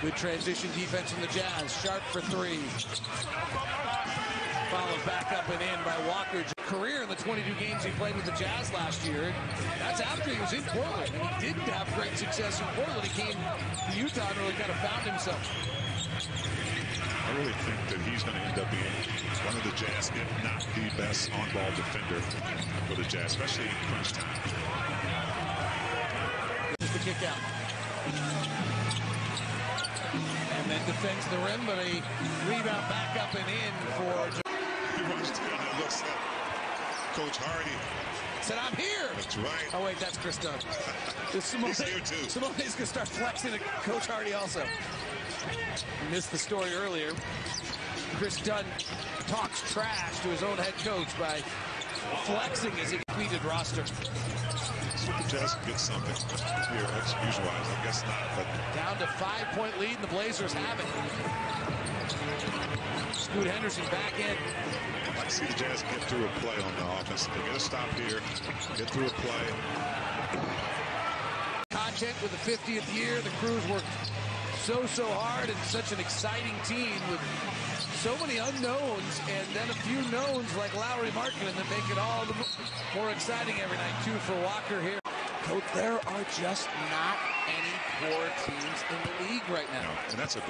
Good transition defense from the Jazz. Sharpe for three. Followed back up and in by Walker. Career in the 22 games he played with the Jazz last year. That's after he was in Portland. And he didn't have great success in Portland. He came to Utah and really kind of found himself. I really think that he's going to end up being one of the Jazz, if not the best on-ball defender for the Jazz, especially in crunch time. Just the kick out. Defends the rim, but a rebound back up and in for... He runs down and looks at Coach Hardy. Said, I'm here. That's right. Oh, wait, that's Kris Dunn. Simone, He's here, too. Simone's going to start flexing at Coach Hardy also. Missed the story earlier. Kris Dunn talks trash to his own head coach by flexing as he completed roster. Jazz get something here execution-wise. I guess not, but Down to five-point lead, and the Blazers have it. Scoot Henderson back in. I'd like to see the Jazz get through a play on the offense. They get a stop here, get through a play. Content with the 50th year. The Crews worked so, so hard and such an exciting team with so many unknowns and then a few knowns like Lauri Markkanen that make it all the more exciting every night, too, for Walker here. Coach, there are just not any poor teams in the league right now. And that's a great